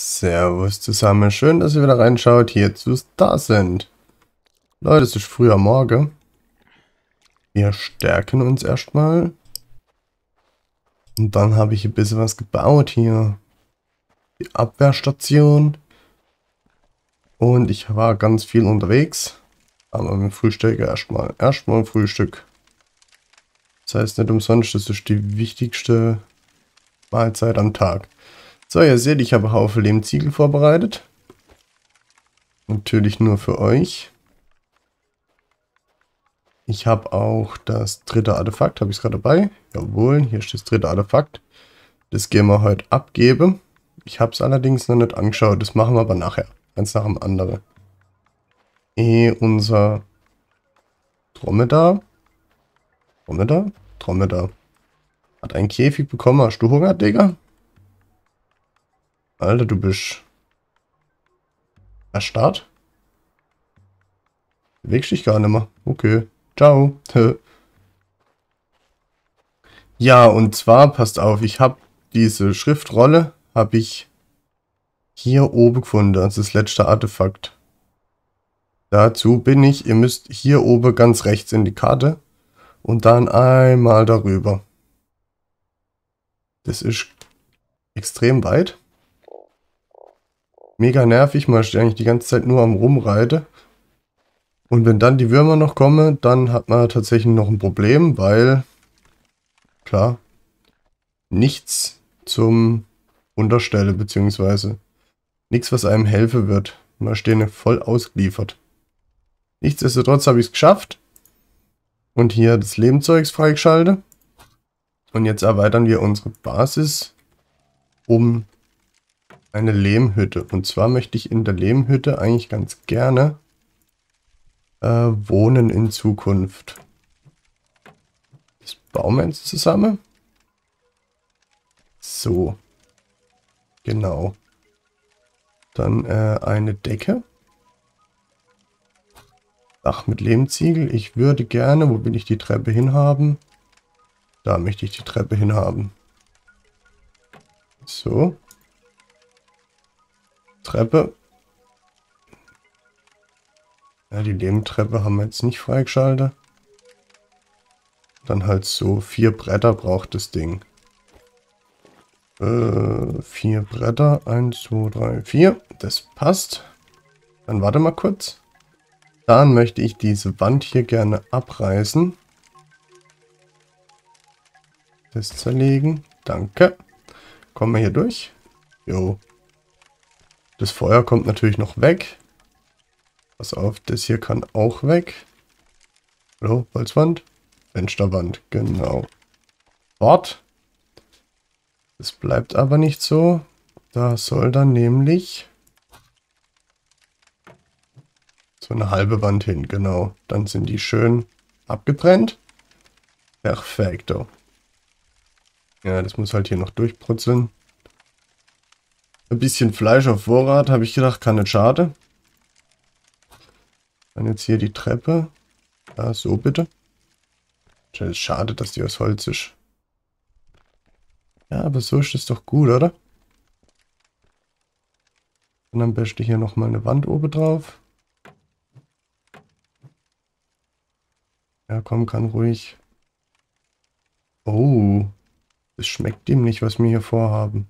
Servus zusammen, schön, dass ihr wieder reinschaut hier zu Star sind. Leute, es ist früher Morgen. Wir stärken uns erstmal. Und dann habe ich ein bisschen was gebaut hier. Die Abwehrstation. Und ich war ganz viel unterwegs. Aber mit Frühstück erstmal. Erstmal Frühstück. Das heißt nicht umsonst, das ist die wichtigste Mahlzeit am Tag. So, ihr seht, ich habe Haufen Lehmziegel vorbereitet. Natürlich nur für euch. Ich habe auch das dritte Artefakt, habe ich es gerade dabei. Jawohl, hier ist das dritte Artefakt. Das gehen wir heute abgeben. Ich habe es allerdings noch nicht angeschaut, das machen wir aber nachher. Eins nach dem anderen. Eh, unser Dromedar. Dromedar? Dromedar. Hat einen Käfig bekommen. Hast du Hunger, Digga? Alter, du bist erstarrt. Bewegst dich gar nicht mehr. Okay. Ciao. ja, und zwar, passt auf, ich habe diese Schriftrolle, habe ich hier oben gefunden, Das ist das letzte Artefakt. Dazu bin ich, ihr müsst hier oben ganz rechts in die Karte und dann einmal darüber. Das ist extrem weit mega nervig, man steht eigentlich die ganze Zeit nur am Rumreite. Und wenn dann die Würmer noch kommen, dann hat man tatsächlich noch ein Problem, weil, klar, nichts zum Unterstelle, beziehungsweise nichts, was einem helfen wird. Man steht voll ausgeliefert. Nichtsdestotrotz habe ich es geschafft. Und hier das Lehmzeugs freigeschaltet. Und jetzt erweitern wir unsere Basis um eine Lehmhütte. Und zwar möchte ich in der Lehmhütte eigentlich ganz gerne äh, wohnen in Zukunft. Das bauen wir jetzt zusammen. So. Genau. Dann äh, eine Decke. Dach mit Lehmziegel. Ich würde gerne, wo will ich die Treppe hinhaben? Da möchte ich die Treppe hinhaben. So. Treppe. Ja, die Lehmtreppe haben wir jetzt nicht freigeschaltet. Dann halt so vier Bretter braucht das Ding. Äh, vier Bretter. Eins, zwei, drei, vier. Das passt. Dann warte mal kurz. Dann möchte ich diese Wand hier gerne abreißen. Das zerlegen. Danke. Kommen wir hier durch? Jo. Das Feuer kommt natürlich noch weg. Pass auf, das hier kann auch weg. Hallo, Holzwand? Fensterwand, genau. Dort. Das bleibt aber nicht so. Da soll dann nämlich so eine halbe Wand hin, genau. Dann sind die schön abgetrennt. Perfekto. Ja, das muss halt hier noch durchbrutzeln. Ein bisschen Fleisch auf Vorrat, habe ich gedacht, kann nicht schade. Dann jetzt hier die Treppe. Ja, so bitte. Schade, dass die aus Holz ist. Ja, aber so ist es doch gut, oder? Und dann besten hier nochmal eine Wand oben drauf. Ja, komm, kann ruhig. Oh, es schmeckt ihm nicht, was wir hier vorhaben.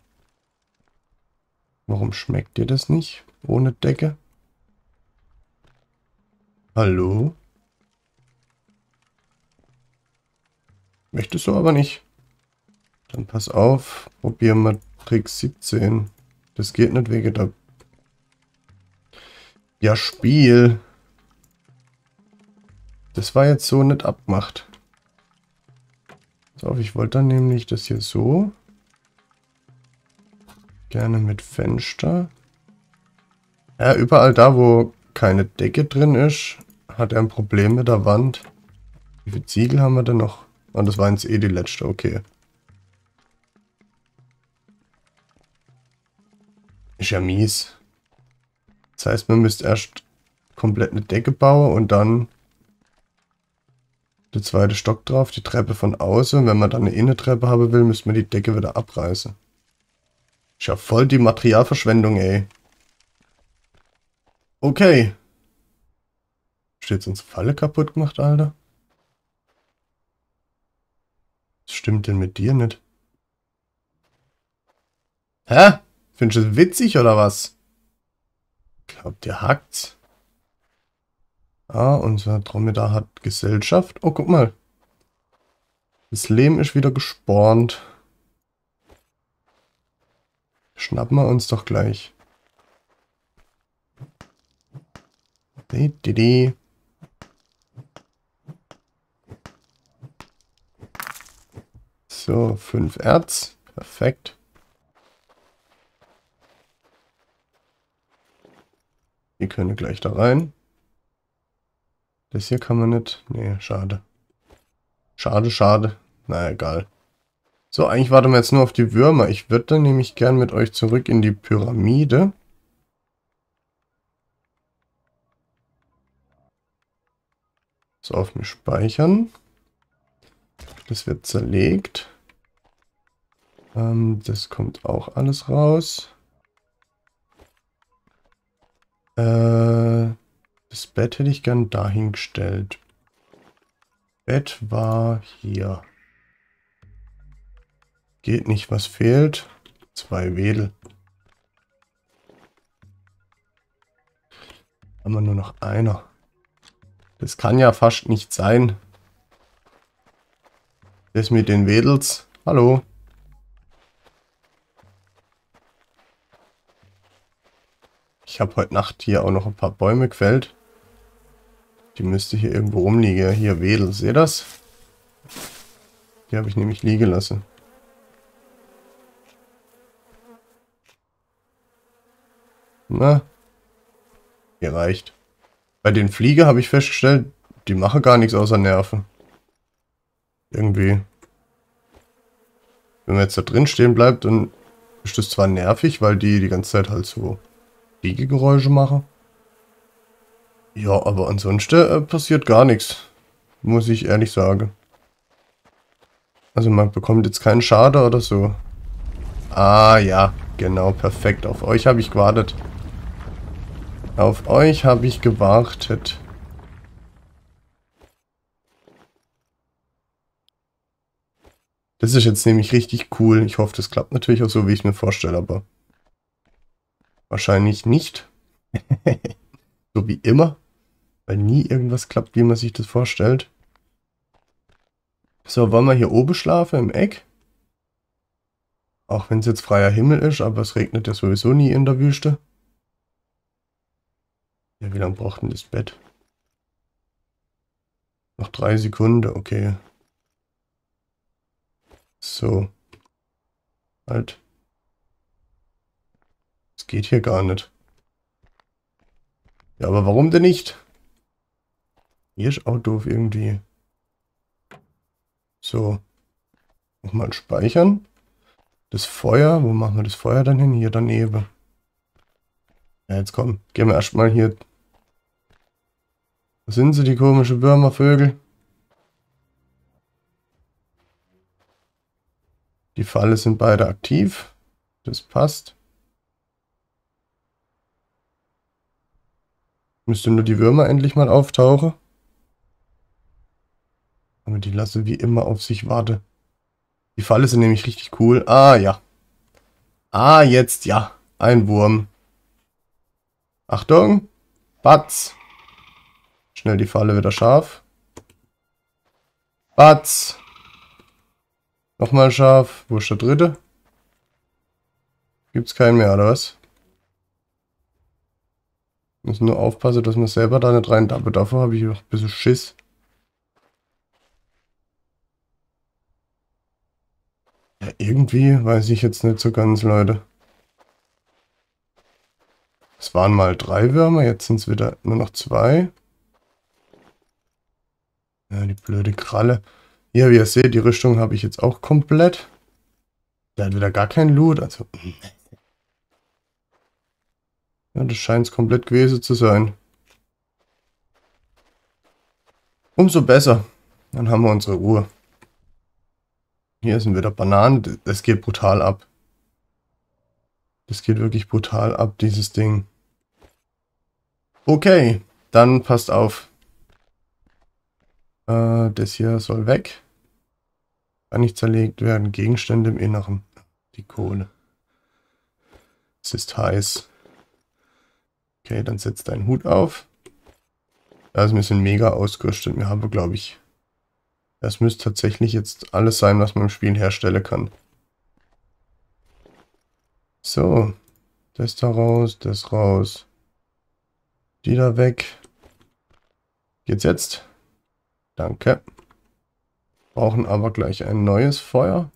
Warum schmeckt dir das nicht? Ohne Decke? Hallo? Möchtest du aber nicht. Dann pass auf, probier mal Trick 17. Das geht nicht wegen der... Ja, Spiel. Das war jetzt so nicht abgemacht. So, ich wollte dann nämlich das hier so. Gerne mit Fenster. Ja, überall da, wo keine Decke drin ist, hat er ein Problem mit der Wand. Wie viele Ziegel haben wir denn noch? Und oh, das war jetzt eh die letzte, okay. Ist ja mies. Das heißt, man müsste erst komplett eine Decke bauen und dann der zweite Stock drauf, die Treppe von außen. Wenn man dann eine Innentreppe haben will, müsste man die Decke wieder abreißen. Ist ja voll die Materialverschwendung, ey. Okay. Steht uns Falle kaputt gemacht, Alter? Was stimmt denn mit dir nicht? Hä? Findest du das witzig oder was? Glaubt ihr hackt's? Ah, unser Dromedar hat Gesellschaft. Oh, guck mal. Das Leben ist wieder gespornt. Schnappen wir uns doch gleich. Die. So, fünf Erz. Perfekt. Die können gleich da rein. Das hier kann man nicht. Nee, schade. Schade, schade. Na egal. So, eigentlich warten wir jetzt nur auf die Würmer. Ich würde dann nämlich gern mit euch zurück in die Pyramide. So, auf mir speichern. Das wird zerlegt. Ähm, das kommt auch alles raus. Äh, das Bett hätte ich gern dahingestellt. Bett war hier. Geht nicht, was fehlt? Zwei Wedel. Haben wir nur noch einer. Das kann ja fast nicht sein. Das mit den Wedels. Hallo. Ich habe heute Nacht hier auch noch ein paar Bäume gefällt. Die müsste hier irgendwo rumliegen. Hier Wedel, seht das? Die habe ich nämlich liegen lassen. Na, hier reicht. Bei den Flieger habe ich festgestellt, die machen gar nichts außer Nerven. Irgendwie. Wenn man jetzt da drin stehen bleibt, dann ist das zwar nervig, weil die die ganze Zeit halt so Fliegegeräusche machen. Ja, aber ansonsten äh, passiert gar nichts. Muss ich ehrlich sagen. Also man bekommt jetzt keinen Schade oder so. Ah ja, genau, perfekt. Auf euch habe ich gewartet. Auf euch habe ich gewartet. Das ist jetzt nämlich richtig cool. Ich hoffe, das klappt natürlich auch so, wie ich mir vorstelle, aber wahrscheinlich nicht. so wie immer. Weil nie irgendwas klappt, wie man sich das vorstellt. So, wollen wir hier oben schlafen, im Eck? Auch wenn es jetzt freier Himmel ist, aber es regnet ja sowieso nie in der Wüste. Ja, wie lange braucht denn das Bett? Noch drei Sekunden, okay. So. Halt. Es geht hier gar nicht. Ja, aber warum denn nicht? Hier ist auch doof irgendwie. So. Nochmal speichern. Das Feuer, wo machen wir das Feuer dann hin? Hier daneben. Ja, jetzt komm, gehen wir erstmal hier was sind sie, die komischen Würmervögel? Die Falle sind beide aktiv. Das passt. Müsste nur die Würmer endlich mal auftauchen. Aber die lasse wie immer auf sich warten. Die Falle sind nämlich richtig cool. Ah, ja. Ah, jetzt ja. Ein Wurm. Achtung. Batz. Schnell die Falle wieder scharf. Batz. Nochmal scharf. Wo ist der dritte? Gibt's keinen mehr, oder was? Muss nur aufpassen, dass man selber da nicht rein darf. Davor habe ich noch ein bisschen Schiss. Ja, irgendwie weiß ich jetzt nicht so ganz, Leute. Es waren mal drei Würmer, jetzt sind es wieder nur noch zwei. Ja, die blöde Kralle. Hier, wie ihr seht, die Rüstung habe ich jetzt auch komplett. Der hat wieder gar keinen Loot, also... Ja, das scheint es komplett gewesen zu sein. Umso besser. Dann haben wir unsere Ruhe. Hier sind wieder Bananen. Das geht brutal ab. Das geht wirklich brutal ab, dieses Ding. Okay, dann passt auf. Äh, das hier soll weg. Kann nicht zerlegt werden. Gegenstände im Inneren. Die Kohle. Es ist heiß. Okay, dann setz deinen Hut auf. Also wir sind mega ausgerüstet. Wir haben, glaube ich, das müsste tatsächlich jetzt alles sein, was man im Spiel herstellen kann. So, das da raus, das raus. Die da weg. Geht's jetzt? Danke. Brauchen aber gleich ein neues Feuer.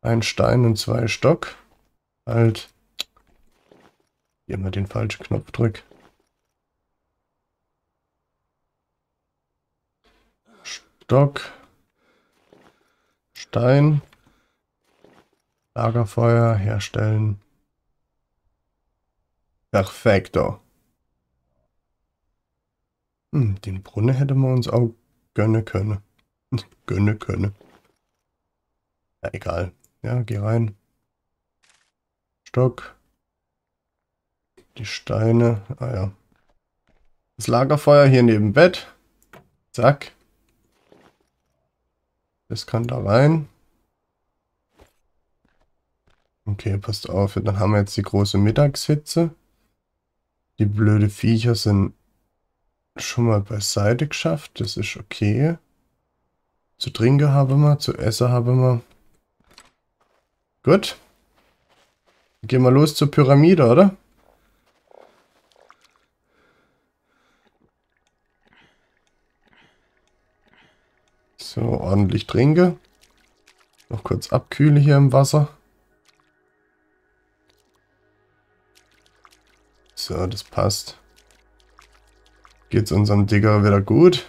Ein Stein und zwei Stock. Halt. Hier mal den falschen Knopf drück. Stock. Stein. Lagerfeuer herstellen. Perfekto. Hm, den Brunnen hätte man uns auch gönnen können. gönnen können. Ja, egal. Ja, geh rein. Stock. Die Steine. Ah ja. Das Lagerfeuer hier neben Bett. Zack. Das kann da rein. Okay, passt auf. Dann haben wir jetzt die große Mittagshitze. Die blöde Viecher sind schon mal beiseite geschafft. Das ist okay. Zu trinken haben wir, zu essen haben wir. Gut. Gehen wir los zur Pyramide, oder? So, ordentlich trinke. Noch kurz abkühle hier im Wasser. So, das passt. Geht's unserem Digger wieder gut.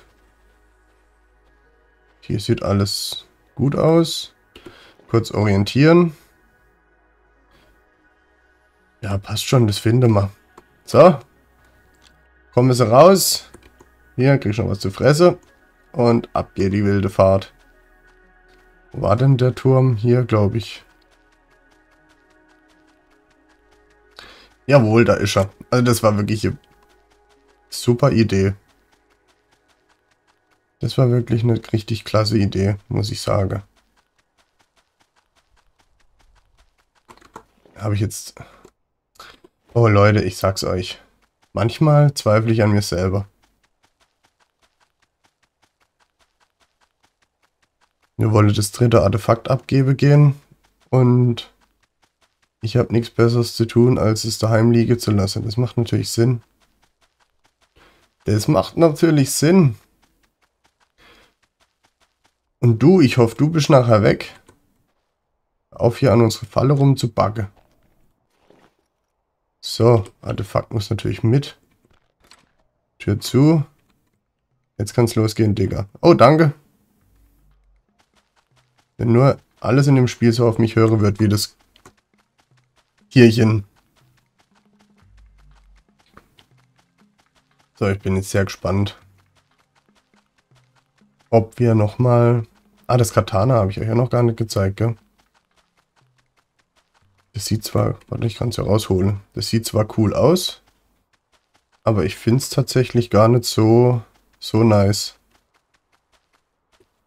Hier sieht alles gut aus. Kurz orientieren. Ja, passt schon, das finden wir. So. Kommen wir so raus. Hier, krieg ich noch was zu fressen. Und ab geht die wilde Fahrt. Wo war denn der Turm? Hier, glaube ich. Jawohl, da ist er. Also das war wirklich eine super Idee. Das war wirklich eine richtig klasse Idee, muss ich sagen. Habe ich jetzt... Oh Leute, ich sag's euch. Manchmal zweifle ich an mir selber. Wir wollen das dritte Artefakt abgeben gehen und ich habe nichts besseres zu tun, als es daheim liegen zu lassen. Das macht natürlich Sinn. Das macht natürlich Sinn. Und du, ich hoffe, du bist nachher weg. Auf hier an unsere Falle rumzubacken. So, Artefakt muss natürlich mit. Tür zu. Jetzt kann es losgehen, Digga. Oh, danke. Wenn nur alles in dem Spiel so auf mich hören wird, wie das Tierchen. So, ich bin jetzt sehr gespannt, ob wir nochmal... Ah, das Katana habe ich euch ja noch gar nicht gezeigt, gell? Das sieht zwar... Warte, ich kann es ja rausholen. Das sieht zwar cool aus, aber ich finde es tatsächlich gar nicht so, so nice.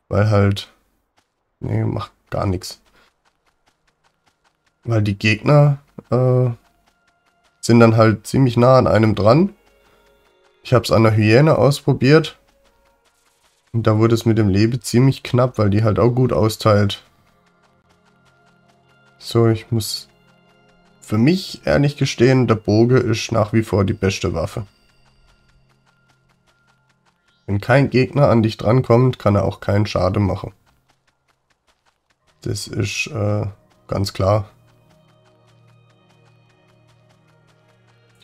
Weil halt Nee, macht gar nichts. Weil die Gegner äh, sind dann halt ziemlich nah an einem dran. Ich habe es an der Hyäne ausprobiert. Und da wurde es mit dem Leben ziemlich knapp, weil die halt auch gut austeilt. So, ich muss für mich ehrlich gestehen, der Boge ist nach wie vor die beste Waffe. Wenn kein Gegner an dich drankommt, kann er auch keinen Schaden machen. Das ist äh, ganz klar.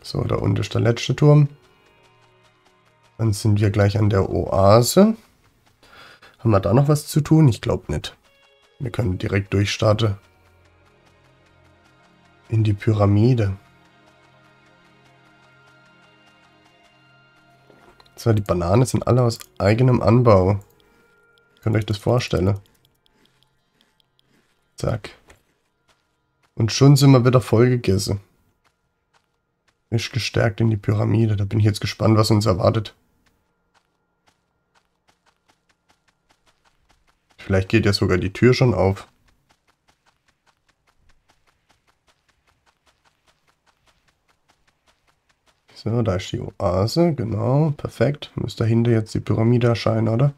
So, da unten ist der letzte Turm. Dann sind wir gleich an der Oase. Haben wir da noch was zu tun? Ich glaube nicht. Wir können direkt durchstarten. In die Pyramide. So, die Bananen sind alle aus eigenem Anbau. Könnt ihr euch das vorstellen? Zack. Und schon sind wir wieder voll gegessen. Ist gestärkt in die Pyramide. Da bin ich jetzt gespannt, was uns erwartet. Vielleicht geht ja sogar die Tür schon auf. So, da ist die Oase, genau, perfekt. Müsste dahinter jetzt die Pyramide erscheinen, oder?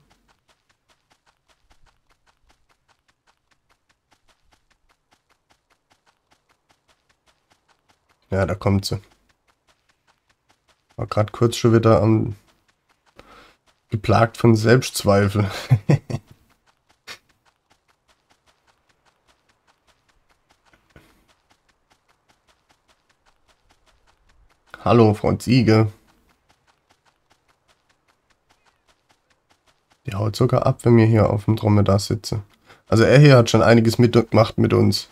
Ja, da kommt sie. War gerade kurz schon wieder am geplagt von Selbstzweifel. Hallo, Frau Ziege. Die haut sogar ab, wenn wir hier auf dem Dromedar sitzen. Also er hier hat schon einiges mitgemacht mit uns.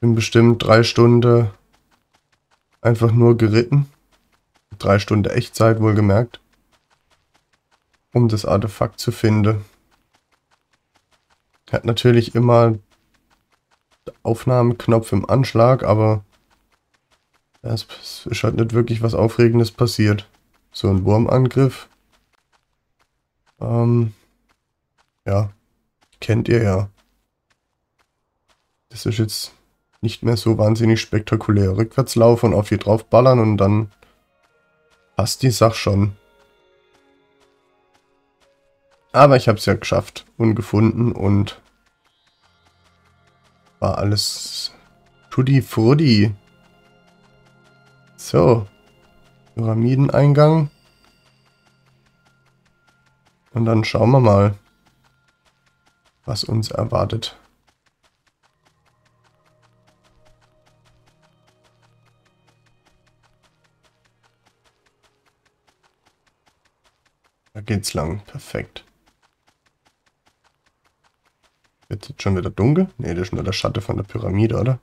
Bin bestimmt drei Stunden einfach nur geritten. Drei Stunden Echtzeit wohlgemerkt. Um das Artefakt zu finden. Er hat natürlich immer Aufnahmeknopf im Anschlag, aber es ist halt nicht wirklich was Aufregendes passiert. So ein Wurmangriff. Ähm, ja, kennt ihr ja. Das ist jetzt nicht mehr so wahnsinnig spektakulär. Rückwärts laufen und auf hier drauf ballern und dann passt die Sache schon. Aber ich habe es ja geschafft und gefunden und war alles tutti frutti. So. Pyramideneingang. Und dann schauen wir mal, was uns erwartet. Da geht's lang. Perfekt. Jetzt ist schon wieder dunkel? Ne, das ist nur der Schatten von der Pyramide, oder?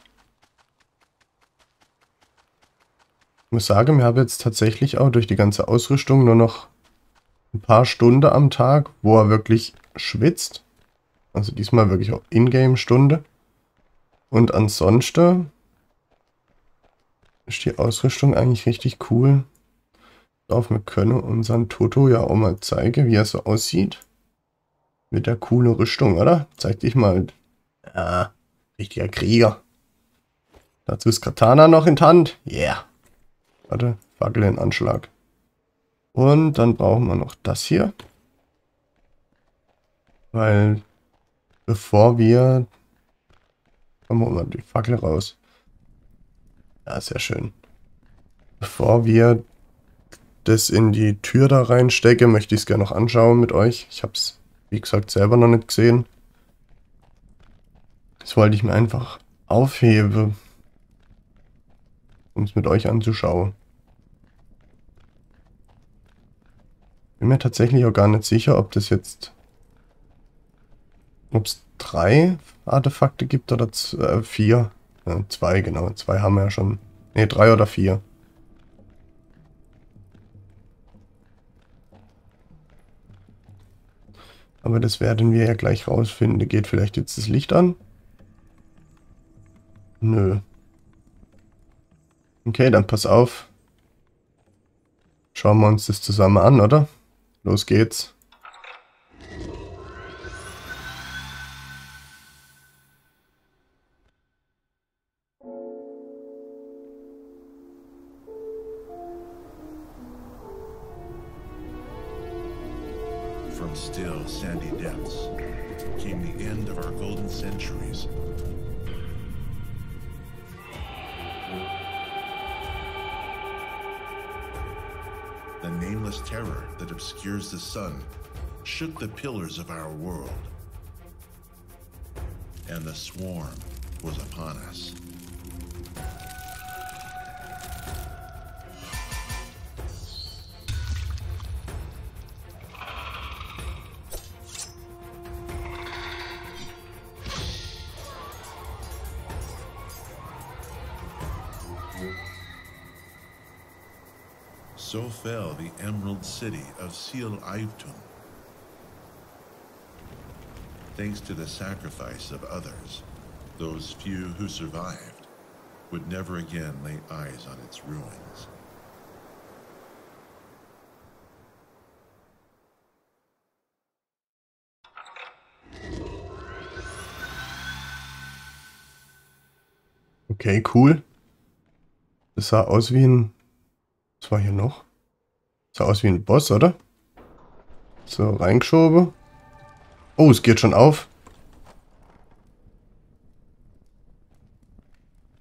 Ich muss sagen, wir haben jetzt tatsächlich auch durch die ganze Ausrüstung nur noch ein paar Stunden am Tag, wo er wirklich schwitzt. Also diesmal wirklich auch Ingame-Stunde. Und ansonsten ist die Ausrüstung eigentlich richtig cool. Auf, wir können unseren Toto ja auch mal zeigen, wie er so aussieht. Mit der coolen Rüstung, oder? Zeig dich mal. Ja, richtiger Krieger. Dazu ist Katana noch in Hand. Yeah. Warte, Fackel in Anschlag. Und dann brauchen wir noch das hier. Weil bevor wir... Kommen wir mal die Fackel raus. Ja, sehr schön. Bevor wir das in die Tür da reinstecke, möchte ich es gerne noch anschauen mit euch. Ich habe es, wie gesagt, selber noch nicht gesehen. Das wollte ich mir einfach aufheben um es mit euch anzuschauen. Bin mir tatsächlich auch gar nicht sicher, ob das jetzt... Ob es drei Artefakte gibt oder äh, vier. Ja, zwei, genau. Zwei haben wir ja schon. Ne, drei oder vier. Aber das werden wir ja gleich rausfinden. Geht vielleicht jetzt das Licht an? Nö. Okay, dann pass auf. Schauen wir uns das zusammen an, oder? Los geht's. Shook the pillars of our world. And the swarm was upon us. So fell the emerald city of Seal Aivtun. Thanks to the sacrifice of others, Those few who survived would never again lay eyes on its ruins. Okay, cool. Das sah aus wie ein... Was war hier noch? Das sah aus wie ein Boss, oder? So, reingeschoben. Oh, es geht schon auf.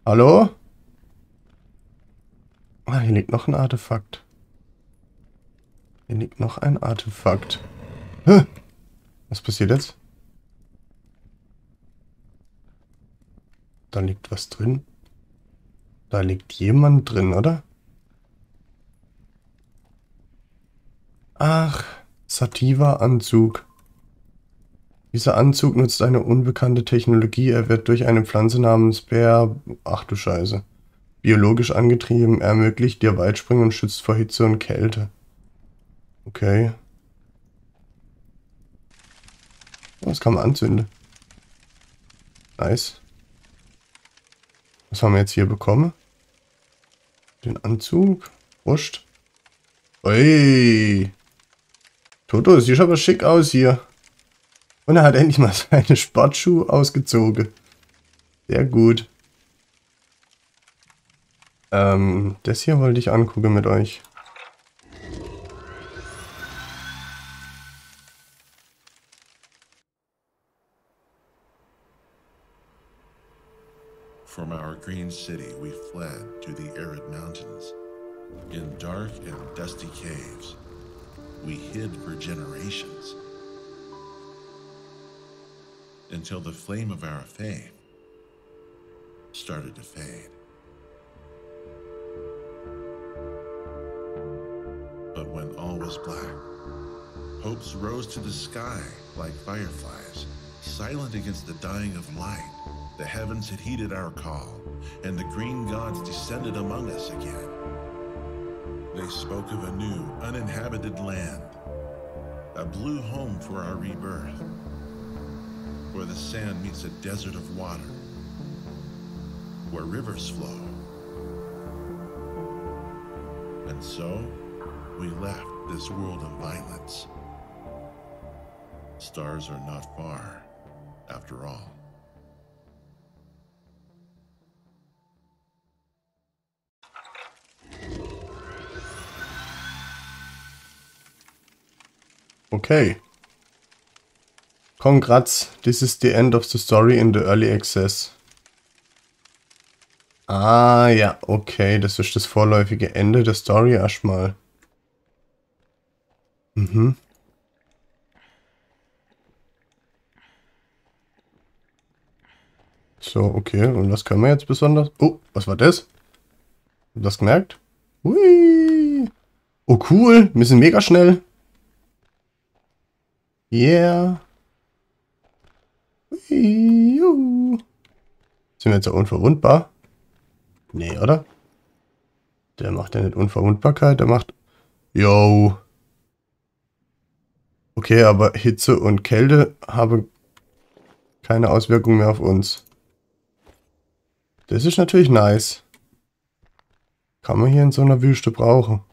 Hallo? Ah, hier liegt noch ein Artefakt. Hier liegt noch ein Artefakt. Hä? Was passiert jetzt? Da liegt was drin. Da liegt jemand drin, oder? Ach, Sativa-Anzug. Dieser Anzug nutzt eine unbekannte Technologie. Er wird durch eine Pflanze namens Bär... Ach du Scheiße. Biologisch angetrieben. Er ermöglicht dir Weitspringen und schützt vor Hitze und Kälte. Okay. Das kann man anzünden. Nice. Was haben wir jetzt hier bekommen? Den Anzug. Wurscht. Ui. Toto, sieht aber schick aus hier. Und er hat endlich mal seine Sportschuhe ausgezogen. Sehr gut. Ähm, das hier wollte ich angucken mit euch. From our green city, we fled to the arid mountains. In dark and dusty caves, we hid for generations. Until the flame of our faith started to fade. But when all was black, hopes rose to the sky like fireflies, silent against the dying of light. The heavens had heeded our call, and the green gods descended among us again. They spoke of a new, uninhabited land, a blue home for our rebirth, where the sand meets a desert of water, where rivers flow. And so, we left this world of violence. Stars are not far, after all. Okay. Congrats, this is the end of the story in the early access. Ah, ja, okay, das ist das vorläufige Ende der Story erstmal. Mhm. So, okay, und was können wir jetzt besonders? Oh, was war das? Habt ihr das gemerkt? Hui. Oh, cool, wir sind mega schnell. Yeah. Juhu. Sind wir jetzt ja unverwundbar? Nee, oder? Der macht ja nicht Unverwundbarkeit, der macht... Yo. Okay, aber Hitze und Kälte haben keine Auswirkungen mehr auf uns. Das ist natürlich nice. Kann man hier in so einer Wüste brauchen.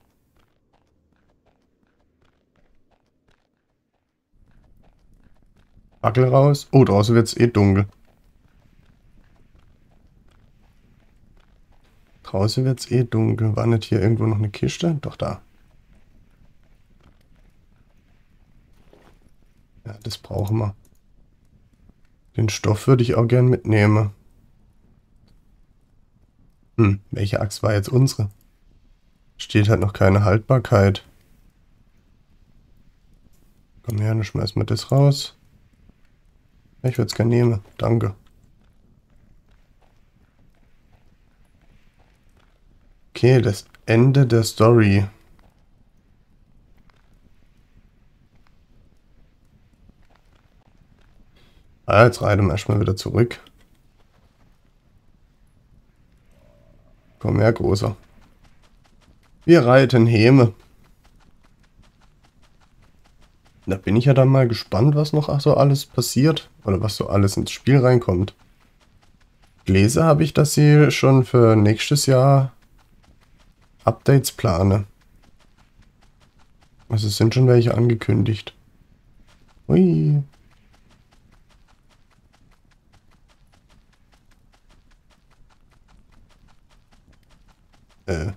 Fackel raus. Oh, draußen wird es eh dunkel. Draußen wird es eh dunkel. War nicht hier irgendwo noch eine Kiste? Doch, da. Ja, das brauchen wir. Den Stoff würde ich auch gern mitnehmen. Hm, welche Axt war jetzt unsere? Steht halt noch keine Haltbarkeit. Komm her, dann schmeißen wir das raus. Ich würde es gerne nehmen. Danke. Okay, das Ende der Story. Ah, jetzt reiten wir erstmal wieder zurück. Komm her, Großer. Wir reiten Häme. Da bin ich ja dann mal gespannt, was noch so alles passiert. Oder was so alles ins Spiel reinkommt. gelesen habe ich, dass sie schon für nächstes Jahr Updates plane. Also es sind schon welche angekündigt. Hui. Äh.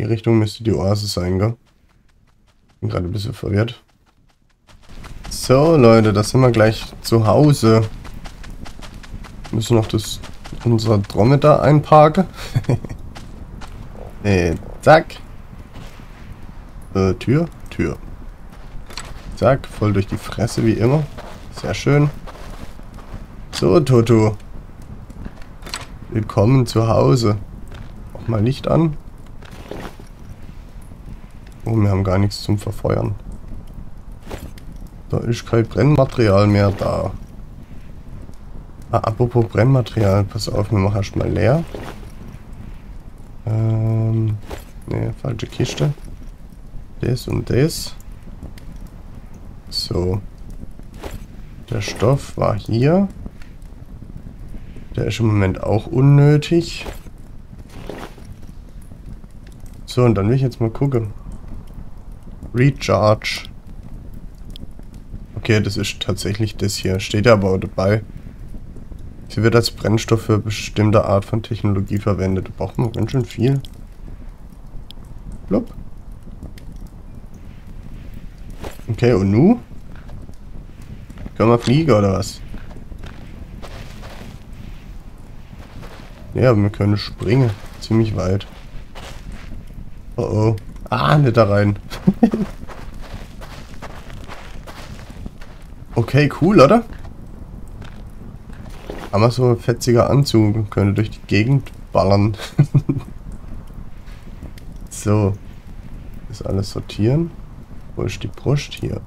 Die Richtung müsste die Oase sein, gell? Bin gerade ein bisschen verwirrt. So, Leute, da sind wir gleich zu Hause. Müssen noch das unser Dromedar einparken. äh, zack. Äh, Tür, Tür. Zack, voll durch die Fresse wie immer. Sehr schön. So, Toto. Willkommen zu Hause. Auch mal Licht an. Oh, wir haben gar nichts zum Verfeuern. Da ist kein Brennmaterial mehr da. Ah, apropos Brennmaterial, pass auf, wir machen erstmal leer. Ähm, ne, falsche Kiste. Das und das. So. Der Stoff war hier. Der ist im Moment auch unnötig. So, und dann will ich jetzt mal gucken. Recharge. Okay, das ist tatsächlich das hier. Steht ja aber auch dabei. Sie wird als Brennstoff für bestimmte Art von Technologie verwendet. Da braucht man ganz schön viel. Blub. Okay, und nu? Können wir fliegen oder was? Ja, wir können springen. Ziemlich weit. Oh oh. Ah, nicht da rein. okay, cool, oder? Aber so ein fetziger Anzug könnte durch die Gegend ballern. so. Das alles sortieren. Wo ist die Brust hier?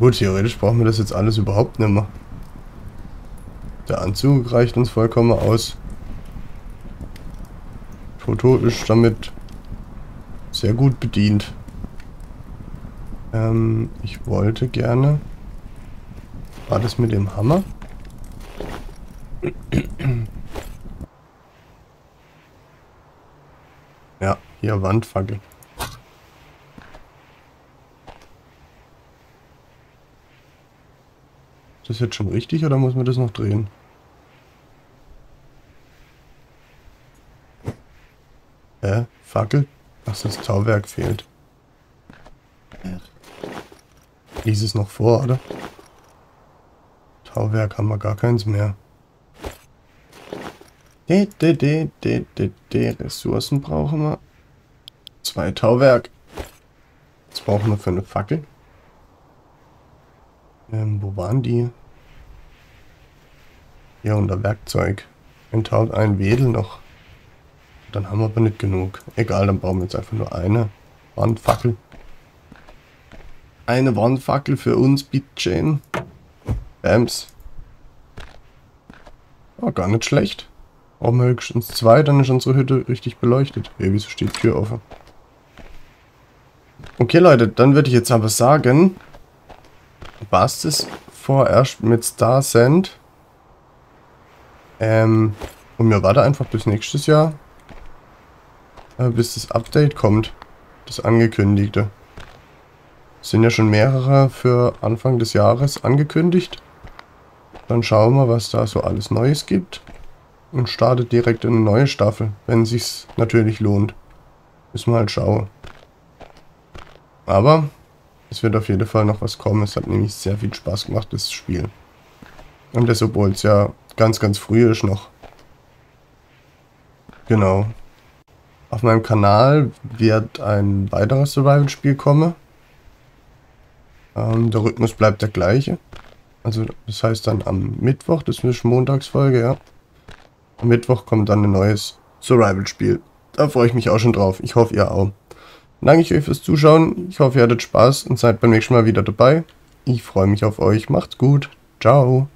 Gut, theoretisch brauchen wir das jetzt alles überhaupt nicht mehr. Der Anzug reicht uns vollkommen aus. Toto ist damit sehr gut bedient. Ähm, ich wollte gerne war das mit dem Hammer? Ja, hier Wandfackel. Ist das jetzt schon richtig oder muss man das noch drehen? Hä? Fackel? Ach, das Tauwerk fehlt. Lies es noch vor, oder? Tauwerk haben wir gar keins mehr. De, de, de, de, de, de. Ressourcen brauchen wir. Zwei Tauwerk. Was brauchen wir für eine Fackel? Ähm, wo waren die? Ja, unter Werkzeug. Ein Tau, ein Wedel noch. Dann haben wir aber nicht genug. Egal, dann brauchen wir jetzt einfach nur eine Wandfackel. Eine Wandfackel für uns, bitte. Bams. Oh, gar nicht schlecht. Brauchen wir höchstens zwei, dann ist unsere Hütte richtig beleuchtet. Hey, wieso steht die Tür offen? Okay, Leute, dann würde ich jetzt aber sagen, was es vorerst mit Star Sand. Ähm, und mir warte einfach bis nächstes Jahr, bis das Update kommt. Das angekündigte. Es sind ja schon mehrere für Anfang des Jahres angekündigt. Dann schauen wir, was da so alles Neues gibt. Und startet direkt eine neue Staffel, wenn es sich natürlich lohnt. Müssen wir halt schauen. Aber es wird auf jeden Fall noch was kommen. Es hat nämlich sehr viel Spaß gemacht, das Spiel. Und das, obwohl es ja ganz, ganz früh ist noch. Genau. Auf meinem Kanal wird ein weiteres Survival-Spiel kommen. Ähm, der Rhythmus bleibt der gleiche. Also das heißt dann am Mittwoch, das ist Montagsfolge, ja. Am Mittwoch kommt dann ein neues Survival-Spiel. Da freue ich mich auch schon drauf. Ich hoffe, ihr auch. Danke ich euch fürs Zuschauen. Ich hoffe, ihr hattet Spaß und seid beim nächsten Mal wieder dabei. Ich freue mich auf euch. Macht's gut. Ciao.